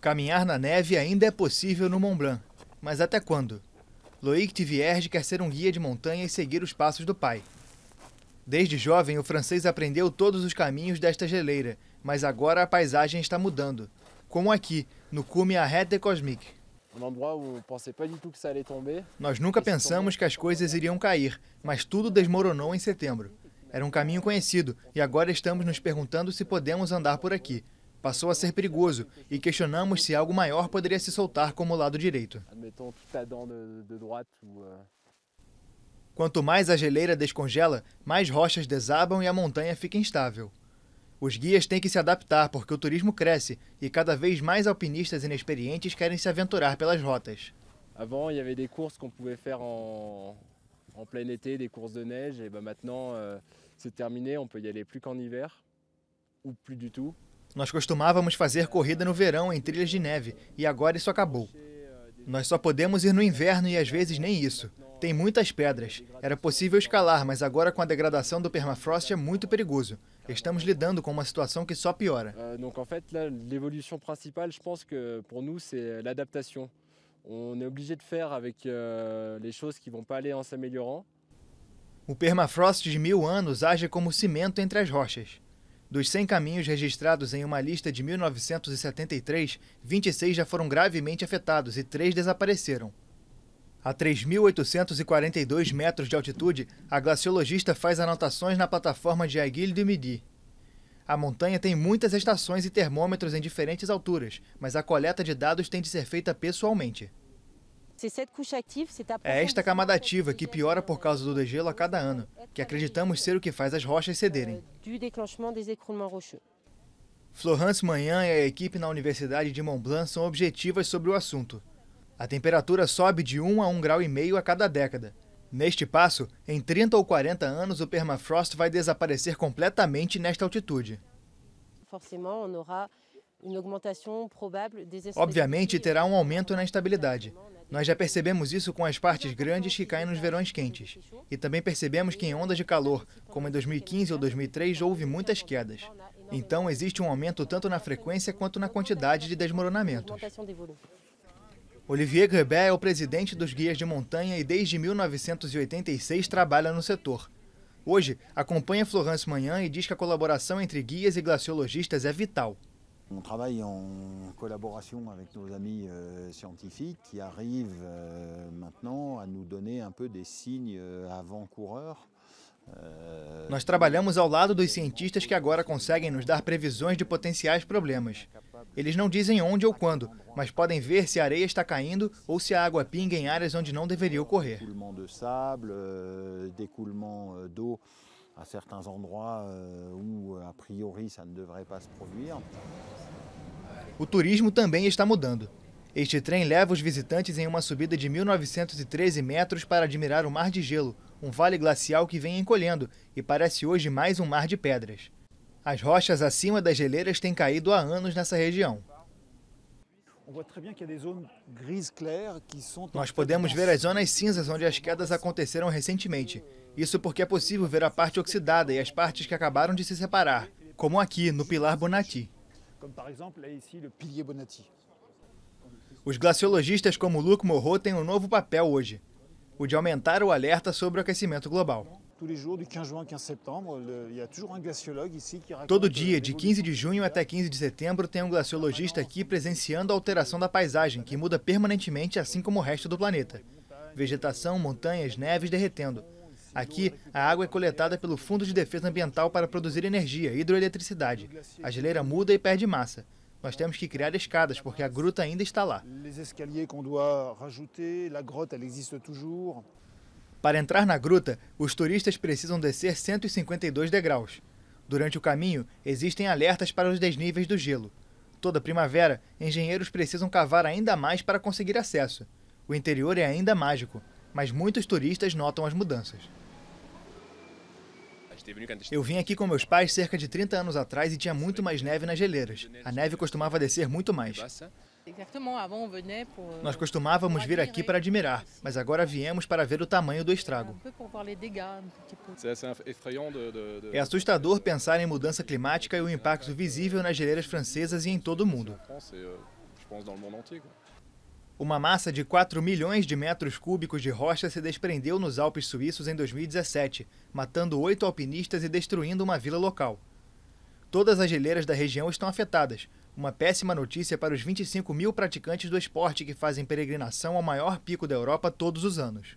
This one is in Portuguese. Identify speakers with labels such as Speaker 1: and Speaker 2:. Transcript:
Speaker 1: Caminhar na neve ainda é possível no Mont Blanc. Mas até quando? Loïc Tivierge quer ser um guia de montanha e seguir os passos do pai. Desde jovem, o francês aprendeu todos os caminhos desta geleira, mas agora a paisagem está mudando. Como aqui, no cume Arrête Cosmique. Nós nunca pensamos que as coisas iriam cair, mas tudo desmoronou em setembro. Era um caminho conhecido e agora estamos nos perguntando se podemos andar por aqui. Passou a ser perigoso e questionamos se algo maior poderia se soltar como o lado direito. Quanto mais a geleira descongela, mais rochas desabam e a montanha fica instável. Os guias têm que se adaptar porque o turismo cresce e cada vez mais alpinistas inexperientes querem se aventurar pelas rotas.
Speaker 2: Avant, il y avait des courses qu'on pouvait faire en, en plein été, des courses de neige, et ben maintenant euh, c'est terminé, on peut y aller plus qu'en hiver, ou plus du tout.
Speaker 1: Nós costumávamos fazer corrida no verão em trilhas de neve e agora isso acabou. Nós só podemos ir no inverno e às vezes nem isso. Tem muitas pedras. Era possível escalar, mas agora com a degradação do permafrost é muito perigoso. Estamos lidando com uma situação que só piora.
Speaker 2: Donc en fait, là, l'évolution principale, je pense que pour nous, c'est l'adaptation. On est obligé de faire avec euh, les choses qui vont pas aller en s'améliorant.
Speaker 1: O permafrost de mil anos age como cimento entre as rochas. Dos 100 caminhos registrados em uma lista de 1973, 26 já foram gravemente afetados e 3 desapareceram. A 3.842 metros de altitude, a glaciologista faz anotações na plataforma de Aiguille du Midi. A montanha tem muitas estações e termômetros em diferentes alturas, mas a coleta de dados tem de ser feita pessoalmente. É esta camada ativa que piora por causa do degelo a cada ano, que acreditamos ser o que faz as rochas cederem. Florence Manhã e a equipe na Universidade de Mont Blanc são objetivas sobre o assunto. A temperatura sobe de 1 a 1,5 grau e meio a cada década. Neste passo, em 30 ou 40 anos, o permafrost vai desaparecer completamente nesta altitude. Obviamente, terá um aumento na estabilidade. Nós já percebemos isso com as partes grandes que caem nos verões quentes. E também percebemos que em ondas de calor, como em 2015 ou 2003, houve muitas quedas. Então, existe um aumento tanto na frequência quanto na quantidade de desmoronamentos. Olivier Grebet é o presidente dos guias de montanha e desde 1986 trabalha no setor. Hoje, acompanha Florence Manhã e diz que a colaboração entre guias e glaciologistas é vital.
Speaker 3: On travaille en collaboration avec nos amis euh, scientifiques qui arrivent euh, maintenant à nous donner un peu des signes euh, avant-coureurs.
Speaker 1: Nós trabalhamos ao lado dos cientistas que agora conseguem nos dar previsões de potenciais problemas. Eles não dizem onde ou quando, mas podem ver se a areia está caindo ou se a água pinga em áreas onde não deveria ocorrer.
Speaker 3: de sable, d'écoulement d'eau à certains endroits où a priori ça ne devrait pas se produire.
Speaker 1: O turismo também está mudando. Este trem leva os visitantes em uma subida de 1913 metros para admirar o Mar de Gelo, um vale glacial que vem encolhendo e parece hoje mais um mar de pedras. As rochas acima das geleiras têm caído há anos nessa região. Nós podemos ver as zonas cinzas onde as quedas aconteceram recentemente. Isso porque é possível ver a parte oxidada e as partes que acabaram de se separar, como aqui no Pilar Bonatti. Os glaciologistas como Luc Moreau têm um novo papel hoje, o de aumentar o alerta sobre o aquecimento global. Todo dia, de 15 de junho até 15 de setembro, tem um glaciologista aqui presenciando a alteração da paisagem, que muda permanentemente, assim como o resto do planeta. Vegetação, montanhas, neves derretendo. Aqui, a água é coletada pelo Fundo de Defesa Ambiental para produzir energia, hidroeletricidade. A geleira muda e perde massa. Nós temos que criar escadas, porque a gruta ainda está lá. Para entrar na gruta, os turistas precisam descer 152 degraus. Durante o caminho, existem alertas para os desníveis do gelo. Toda primavera, engenheiros precisam cavar ainda mais para conseguir acesso. O interior é ainda mágico, mas muitos turistas notam as mudanças. Eu vim aqui com meus pais cerca de 30 anos atrás e tinha muito mais neve nas geleiras. A neve costumava descer muito mais. Nós costumávamos vir aqui para admirar, mas agora viemos para ver o tamanho do estrago. É assustador pensar em mudança climática e o impacto visível nas geleiras francesas e em todo o mundo. Uma massa de 4 milhões de metros cúbicos de rocha se desprendeu nos Alpes suíços em 2017, matando oito alpinistas e destruindo uma vila local. Todas as geleiras da região estão afetadas. Uma péssima notícia para os 25 mil praticantes do esporte que fazem peregrinação ao maior pico da Europa todos os anos.